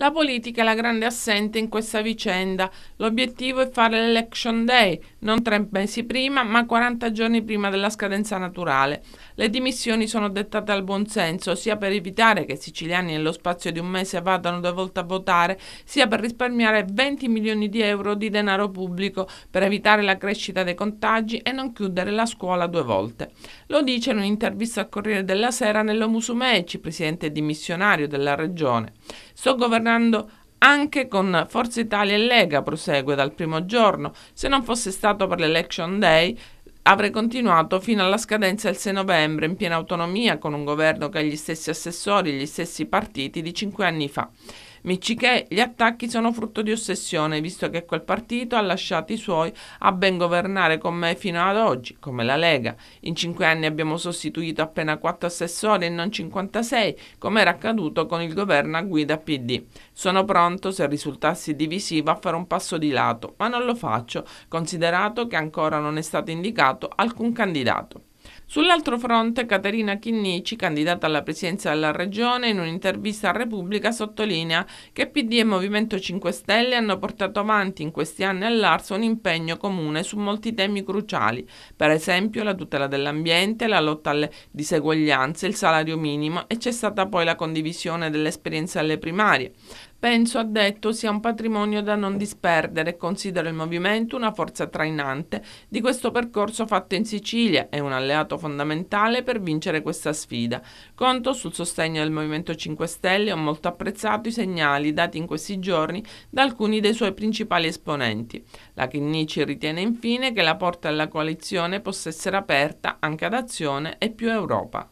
La politica è la grande assente in questa vicenda. L'obiettivo è fare l'election day, non tre mesi prima, ma 40 giorni prima della scadenza naturale. Le dimissioni sono dettate al buonsenso, sia per evitare che i siciliani nello spazio di un mese vadano due volte a votare, sia per risparmiare 20 milioni di euro di denaro pubblico, per evitare la crescita dei contagi e non chiudere la scuola due volte. Lo dice in un'intervista al Corriere della Sera Nello Musumeci, presidente dimissionario della regione. Sto governando anche con Forza Italia e Lega, prosegue dal primo giorno. Se non fosse stato per l'Election Day, avrei continuato fino alla scadenza del 6 novembre in piena autonomia con un governo che ha gli stessi assessori gli stessi partiti di cinque anni fa. Miccichè, gli attacchi sono frutto di ossessione, visto che quel partito ha lasciato i suoi a ben governare con me fino ad oggi, come la Lega. In cinque anni abbiamo sostituito appena quattro assessori e non 56, come era accaduto con il governo a guida PD. Sono pronto, se risultassi divisivo, a fare un passo di lato, ma non lo faccio, considerato che ancora non è stato indicato alcun candidato. Sull'altro fronte, Caterina Chinnici, candidata alla presidenza della regione, in un'intervista a Repubblica sottolinea che PD e Movimento 5 Stelle hanno portato avanti in questi anni all'Arso un impegno comune su molti temi cruciali, per esempio la tutela dell'ambiente, la lotta alle diseguaglianze, il salario minimo e c'è stata poi la condivisione dell'esperienza alle primarie. Penso, ha detto, sia un patrimonio da non disperdere e considero il movimento una forza trainante di questo percorso fatto in Sicilia e un alleato fondamentale per vincere questa sfida. Conto sul sostegno del Movimento 5 Stelle e ho molto apprezzato i segnali dati in questi giorni da alcuni dei suoi principali esponenti. La Chinnici ritiene infine che la porta della coalizione possa essere aperta anche ad Azione e più Europa.